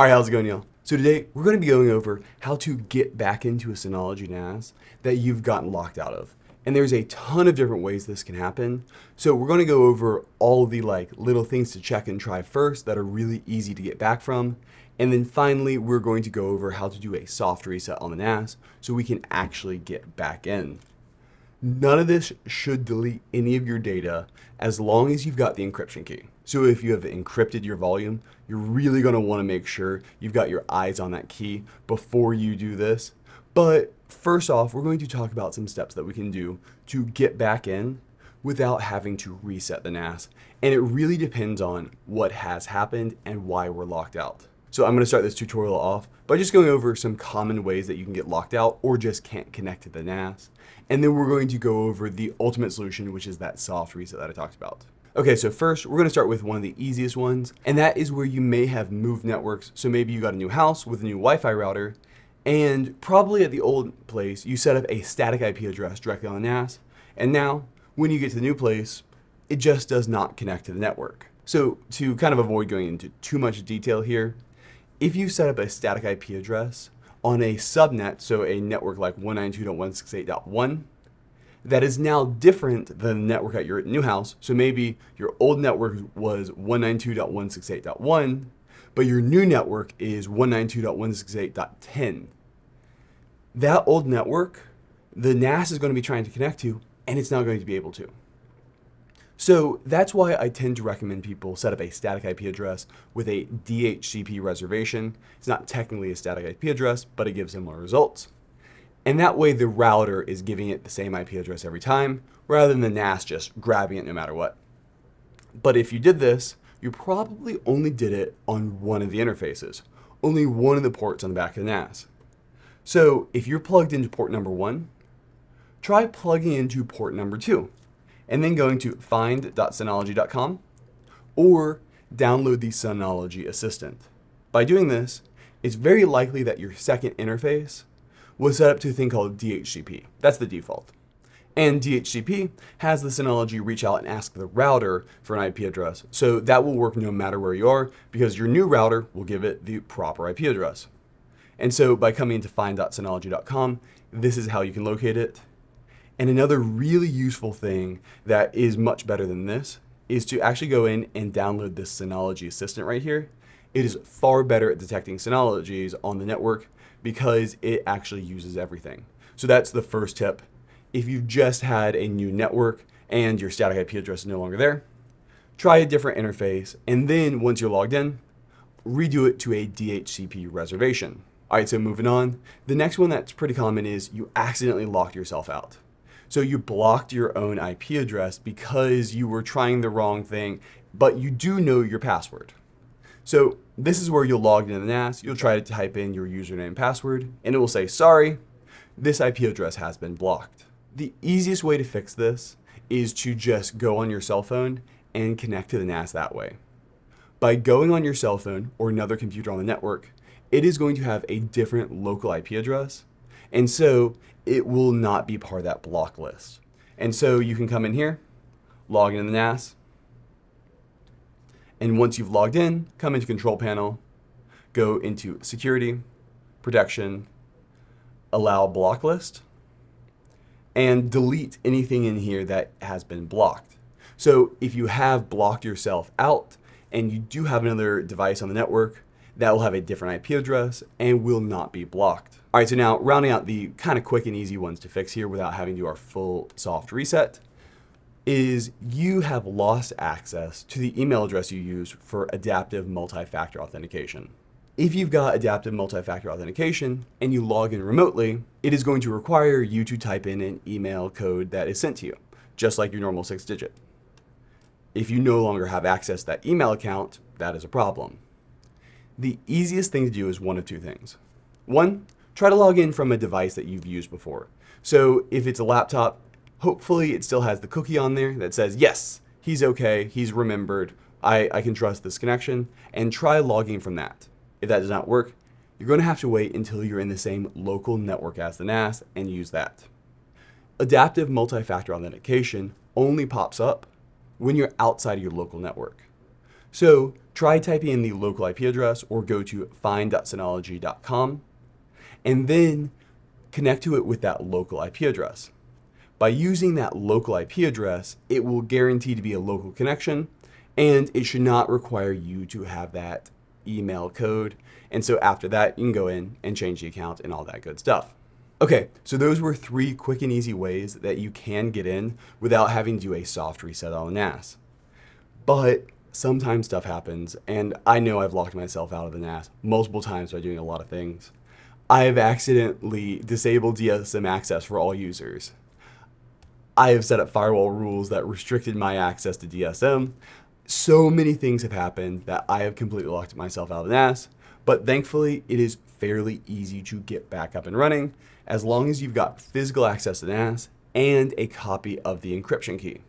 All right, how's it going, y'all? So today we're going to be going over how to get back into a Synology NAS that you've gotten locked out of. And there's a ton of different ways this can happen. So we're going to go over all the like little things to check and try first that are really easy to get back from. And then finally, we're going to go over how to do a soft reset on the NAS so we can actually get back in. None of this should delete any of your data as long as you've got the encryption key. So if you have encrypted your volume, you're really gonna wanna make sure you've got your eyes on that key before you do this. But first off, we're going to talk about some steps that we can do to get back in without having to reset the NAS. And it really depends on what has happened and why we're locked out. So I'm gonna start this tutorial off by just going over some common ways that you can get locked out or just can't connect to the NAS. And then we're going to go over the ultimate solution, which is that soft reset that I talked about. Okay, so first we're gonna start with one of the easiest ones, and that is where you may have moved networks. So maybe you got a new house with a new Wi-Fi router, and probably at the old place, you set up a static IP address directly on the NAS, and now when you get to the new place, it just does not connect to the network. So to kind of avoid going into too much detail here, if you set up a static IP address on a subnet, so a network like 192.168.1, that is now different than the network at your new house. So maybe your old network was 192.168.1, but your new network is 192.168.10. That old network, the NAS is going to be trying to connect to, and it's not going to be able to. So that's why I tend to recommend people set up a static IP address with a DHCP reservation. It's not technically a static IP address, but it gives similar results. And that way the router is giving it the same IP address every time, rather than the NAS just grabbing it no matter what. But if you did this, you probably only did it on one of the interfaces, only one of the ports on the back of the NAS. So if you're plugged into port number one, try plugging into port number two and then going to find.synology.com or download the Synology Assistant. By doing this, it's very likely that your second interface was set up to a thing called DHCP. That's the default. And DHCP has the Synology reach out and ask the router for an IP address. So that will work no matter where you are because your new router will give it the proper IP address. And so by coming into find.synology.com, this is how you can locate it. And another really useful thing that is much better than this is to actually go in and download this Synology Assistant right here. It is far better at detecting Synologies on the network because it actually uses everything. So that's the first tip. If you've just had a new network and your static IP address is no longer there, try a different interface, and then once you're logged in, redo it to a DHCP reservation. All right, so moving on. The next one that's pretty common is you accidentally locked yourself out. So you blocked your own IP address because you were trying the wrong thing, but you do know your password. So this is where you'll log into the NAS, you'll try to type in your username and password, and it will say, sorry, this IP address has been blocked. The easiest way to fix this is to just go on your cell phone and connect to the NAS that way. By going on your cell phone or another computer on the network, it is going to have a different local IP address, and so it will not be part of that block list. And so you can come in here, log in the NAS, and once you've logged in, come into control panel, go into security, protection, allow block list, and delete anything in here that has been blocked. So if you have blocked yourself out and you do have another device on the network, that will have a different IP address and will not be blocked. All right, so now rounding out the kind of quick and easy ones to fix here without having to do our full soft reset is you have lost access to the email address you use for adaptive multi-factor authentication. If you've got adaptive multi-factor authentication and you log in remotely, it is going to require you to type in an email code that is sent to you, just like your normal six digit. If you no longer have access to that email account, that is a problem. The easiest thing to do is one of two things. One, try to log in from a device that you've used before. So if it's a laptop, hopefully it still has the cookie on there that says, yes, he's okay, he's remembered, I, I can trust this connection, and try logging from that. If that does not work, you're going to have to wait until you're in the same local network as the NAS and use that. Adaptive multi-factor authentication only pops up when you're outside of your local network. So try typing in the local IP address or go to find.synology.com and then connect to it with that local IP address. By using that local IP address, it will guarantee to be a local connection and it should not require you to have that email code. And so after that, you can go in and change the account and all that good stuff. Okay, so those were three quick and easy ways that you can get in without having to do a soft reset on the NAS. But sometimes stuff happens, and I know I've locked myself out of the NAS multiple times by doing a lot of things. I have accidentally disabled DSM access for all users. I have set up firewall rules that restricted my access to DSM. So many things have happened that I have completely locked myself out of NAS, but thankfully it is fairly easy to get back up and running as long as you've got physical access to NAS and a copy of the encryption key.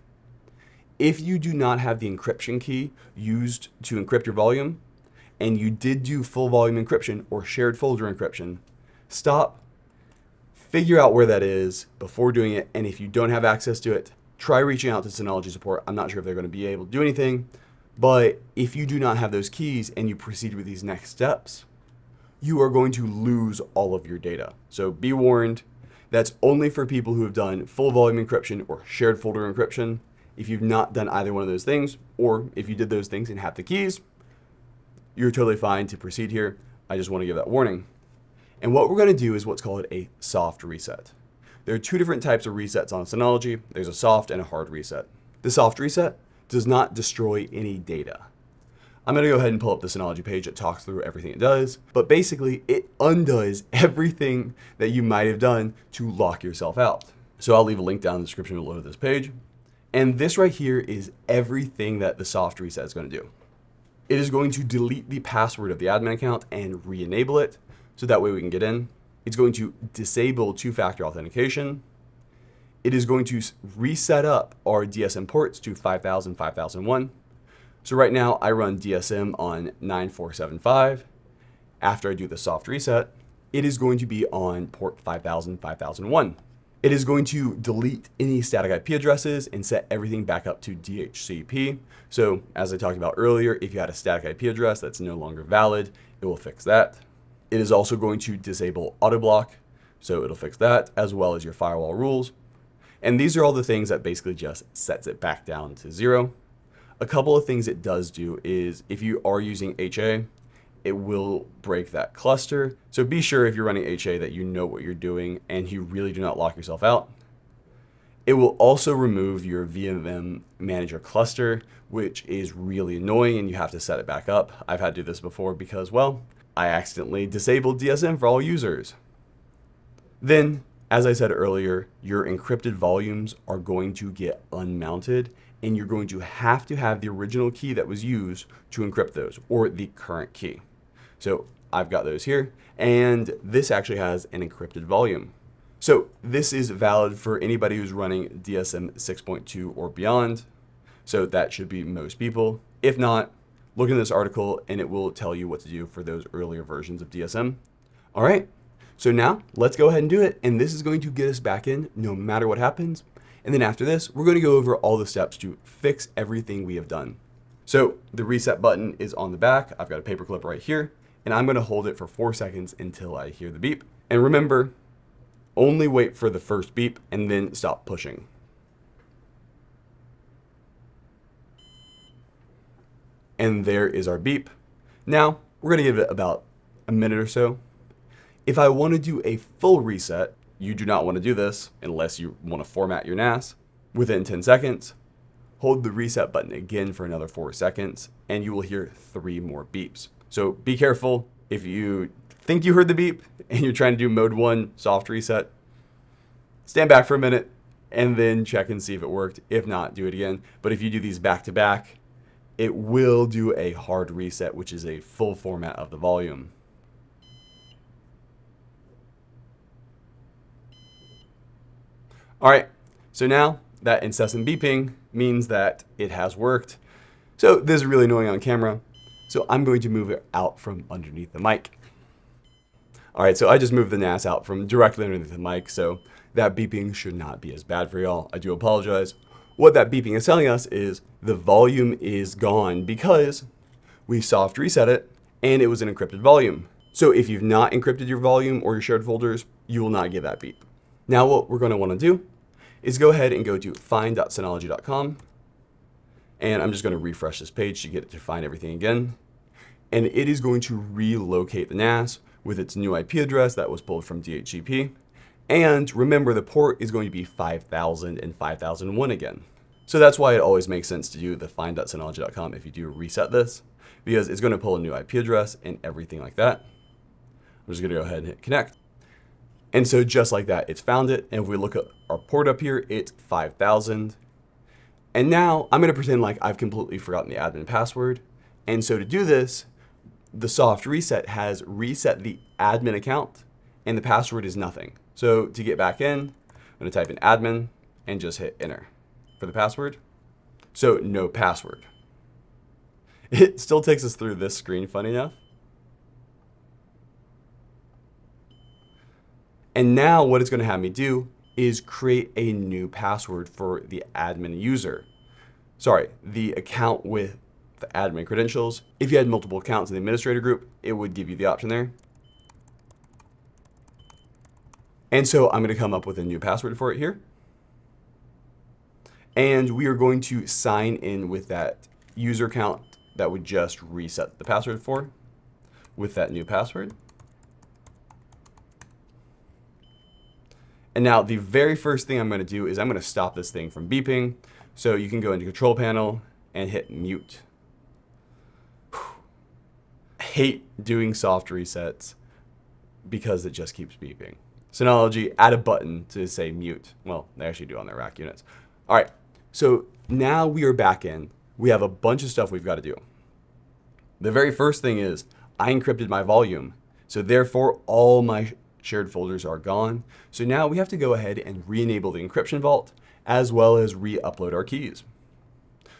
If you do not have the encryption key used to encrypt your volume, and you did do full volume encryption or shared folder encryption, stop, figure out where that is before doing it, and if you don't have access to it, try reaching out to Synology support. I'm not sure if they're going to be able to do anything, but if you do not have those keys and you proceed with these next steps, you are going to lose all of your data. So be warned, that's only for people who have done full volume encryption or shared folder encryption. If you've not done either one of those things, or if you did those things and have the keys, you're totally fine to proceed here. I just want to give that warning. And what we're going to do is what's called a soft reset. There are two different types of resets on Synology. There's a soft and a hard reset. The soft reset does not destroy any data. I'm going to go ahead and pull up the Synology page that talks through everything it does, but basically it undoes everything that you might have done to lock yourself out. So I'll leave a link down in the description below this page. And this right here is everything that the soft reset is going to do. It is going to delete the password of the admin account and re-enable it, so that way we can get in. It's going to disable two-factor authentication. It is going to reset up our DSM ports to 5000, 5001. So right now I run DSM on 9475. After I do the soft reset, it is going to be on port 5000, 5001. It is going to delete any static IP addresses and set everything back up to DHCP. So as I talked about earlier, if you had a static IP address that's no longer valid, it will fix that. It is also going to disable auto block, so it'll fix that, as well as your firewall rules. And these are all the things that basically just sets it back down to zero. A couple of things it does do is if you are using HA, it will break that cluster. So be sure if you're running HA that you know what you're doing and you really do not lock yourself out. It will also remove your VMM manager cluster, which is really annoying and you have to set it back up. I've had to do this before because, well, I accidentally disabled DSM for all users. Then, as I said earlier, your encrypted volumes are going to get unmounted and you're going to have to have the original key that was used to encrypt those, or the current key. So I've got those here, and this actually has an encrypted volume. So this is valid for anybody who's running DSM 6.2 or beyond. So that should be most people. If not, look in this article and it will tell you what to do for those earlier versions of DSM. All right, so now let's go ahead and do it. And this is going to get us back in no matter what happens. And then after this, we're going to go over all the steps to fix everything we have done. So the reset button is on the back. I've got a paper clip right here, and I'm going to hold it for four seconds until I hear the beep. And remember, only wait for the first beep and then stop pushing. And there is our beep. Now, we're going to give it about a minute or so. If I want to do a full reset, you do not want to do this unless you want to format your NAS. Within 10 seconds, hold the reset button again for another 4 seconds, and you will hear three more beeps. So be careful if you think you heard the beep and you're trying to do mode 1 soft reset. Stand back for a minute and then check and see if it worked. If not, do it again. But if you do these back to back, it will do a hard reset, which is a full format of the volume. All right, so now that incessant beeping means that it has worked. So this is really annoying on camera. So I'm going to move it out from underneath the mic. All right, so I just moved the NAS out from directly underneath the mic, so that beeping should not be as bad for y'all. I do apologize. What that beeping is telling us is the volume is gone because we soft reset it and it was an encrypted volume. So if you've not encrypted your volume or your shared folders, you will not get that beep. Now what we're going to want to do is go ahead and go to find.synology.com and I'm just going to refresh this page to get it to find everything again. And it is going to relocate the NAS with its new IP address that was pulled from DHCP. And remember, the port is going to be 5000 and 5001 again. So that's why it always makes sense to do the find.synology.com if you do reset this, because it's going to pull a new IP address and everything like that. I'm just going to go ahead and hit connect. And so just like that, it's found it. And if we look at our port up here, it's 5000. And now I'm going to pretend like I've completely forgotten the admin password. And so to do this, the soft reset has reset the admin account and the password is nothing. So to get back in, I'm going to type in admin and just hit enter for the password. So no password. It still takes us through this screen, funny enough. And now what it's going to have me do is create a new password for the admin user. Sorry, the account with the admin credentials. If you had multiple accounts in the administrator group, it would give you the option there. And so I'm going to come up with a new password for it here. And we are going to sign in with that user account that we just reset the password for with that new password. And now the very first thing I'm going to do is I'm going to stop this thing from beeping. So you can go into control panel and hit mute. Hate doing soft resets because it just keeps beeping. Synology, add a button to say mute. Well, they actually do on their rack units. All right, so now we are back in. We have a bunch of stuff we've got to do. The very first thing is I encrypted my volume. So therefore, all my shared folders are gone. So now we have to go ahead and re-enable the encryption vault as well as re-upload our keys.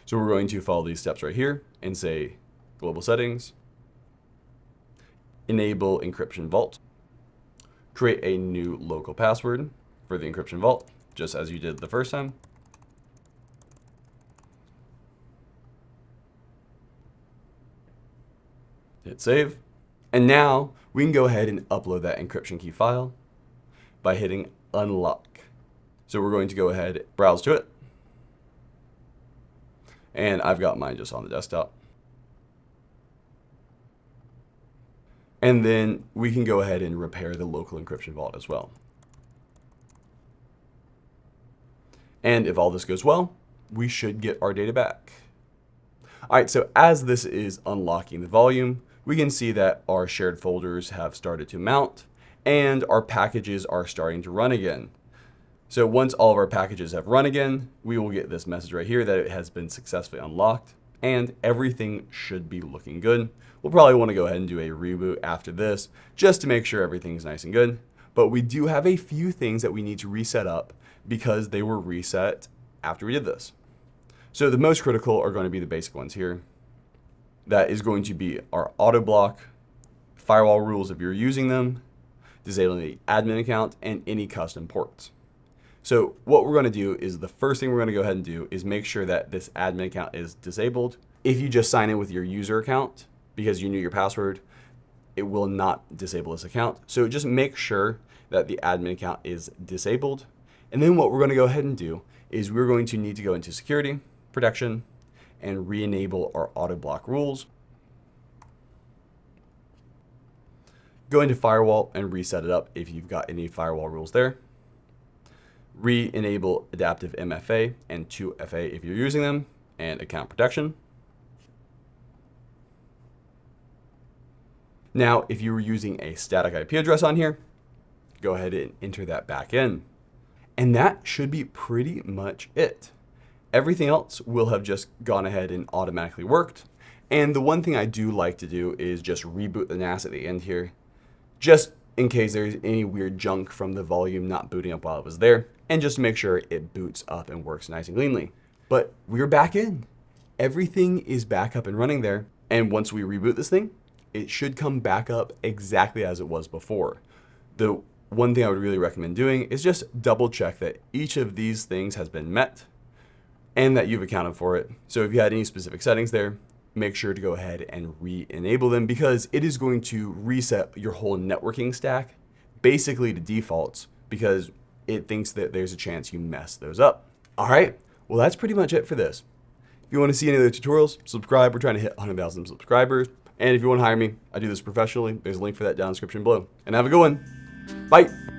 So we're going to follow these steps right here and say global settings, enable encryption vault, create a new local password for the encryption vault, just as you did the first time. Hit save. And now we can go ahead and upload that encryption key file by hitting unlock. So we're going to go ahead, and browse to it. And I've got mine just on the desktop. And then we can go ahead and repair the local encryption vault as well. And if all this goes well, we should get our data back. All right, so as this is unlocking the volume, we can see that our shared folders have started to mount and our packages are starting to run again. So once all of our packages have run again, we will get this message right here that it has been successfully unlocked and everything should be looking good. We'll probably want to go ahead and do a reboot after this just to make sure everything's nice and good. But we do have a few things that we need to reset up because they were reset after we did this. So the most critical are going to be the basic ones here that is going to be our auto block, firewall rules if you're using them, disabling the admin account, and any custom ports. So what we're going to do is the first thing we're going to go ahead and do is make sure that this admin account is disabled. If you just sign in with your user account because you knew your password, it will not disable this account. So just make sure that the admin account is disabled. And then what we're going to go ahead and do is we're going to need to go into security, protection, and re-enable our auto block rules. Go into firewall and reset it up if you've got any firewall rules there. Re-enable adaptive MFA and 2FA if you're using them, and account protection. Now, if you were using a static IP address on here, go ahead and enter that back in. And that should be pretty much it. Everything else will have just gone ahead and automatically worked. And the one thing I do like to do is just reboot the NAS at the end here, just in case there's any weird junk from the volume not booting up while it was there, and just make sure it boots up and works nice and cleanly. But we're back in. Everything is back up and running there. And once we reboot this thing, it should come back up exactly as it was before. The one thing I would really recommend doing is just double check that each of these things has been met and that you've accounted for it. So if you had any specific settings there, make sure to go ahead and re-enable them because it is going to reset your whole networking stack basically to defaults because it thinks that there's a chance you mess those up. All right, well, that's pretty much it for this. If you want to see any of the tutorials, subscribe. We're trying to hit 100,000 subscribers. And if you want to hire me, I do this professionally. There's a link for that down in the description below. And have a good one. Bye.